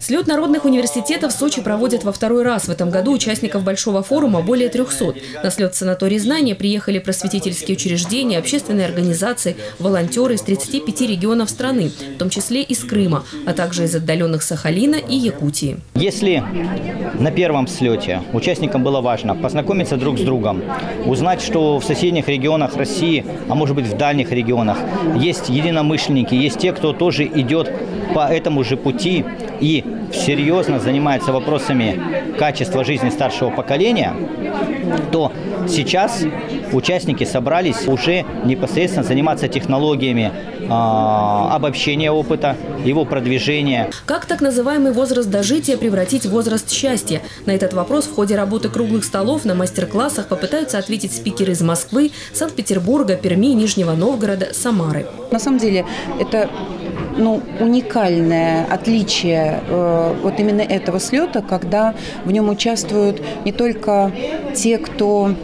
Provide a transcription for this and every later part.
Слет народных университетов в Сочи проводят во второй раз. В этом году участников Большого форума более 300. На слет санаторий знания приехали просветительские учреждения, общественные организации, волонтеры из 35 регионов страны, в том числе из Крыма, а также из отдаленных Сахалина и Якутии. Если на первом слете участникам было важно познакомиться друг с другом, узнать, что в соседних регионах России, а может быть в дальних регионах, есть единомышленники, есть те, кто тоже идет по этому же пути и серьезно занимается вопросами качества жизни старшего поколения, то сейчас участники собрались уже непосредственно заниматься технологиями э, обобщения опыта, его продвижения. Как так называемый возраст дожития превратить в возраст счастья? На этот вопрос в ходе работы круглых столов на мастер-классах попытаются ответить спикеры из Москвы, Санкт-Петербурга, Перми, Нижнего Новгорода, Самары. На самом деле это ну, уникальное отличие э, вот именно этого слета, когда в нем участвуют не только те, кто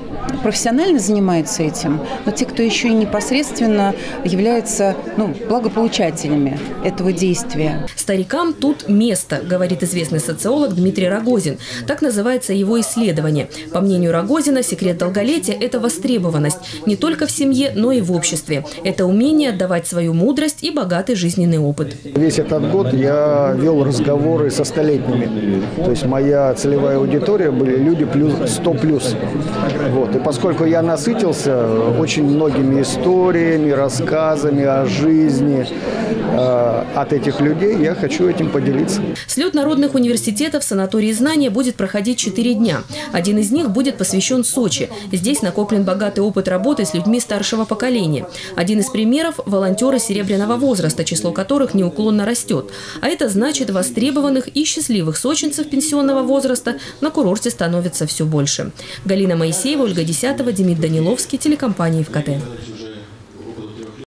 профессионально занимается этим, но те, кто еще и непосредственно является ну, благополучателями этого действия. Старикам тут место, говорит известный социолог Дмитрий Рогозин. Так называется его исследование. По мнению Рогозина, секрет долголетия – это востребованность не только в семье, но и в обществе. Это умение отдавать свою мудрость и богатый жизненный опыт. Весь этот год я вел разговоры со столетними. То есть моя целевая аудитория были люди плюс 100 плюс. Вот. И поскольку я насытился очень многими историями, рассказами о жизни э, от этих людей, я хочу этим поделиться. Слет народных университетов санатории знания будет проходить 4 дня. Один из них будет посвящен Сочи. Здесь накоплен богатый опыт работы с людьми старшего поколения. Один из примеров – волонтеры серебряного возраста, число которых неуклонно растет. А это значит, востребованных и счастливых сочинцев пенсионного возраста на курорте становится все больше. Галина Моисеева, Ольга Десятого, Демид Даниловский, телекомпания ВКТ.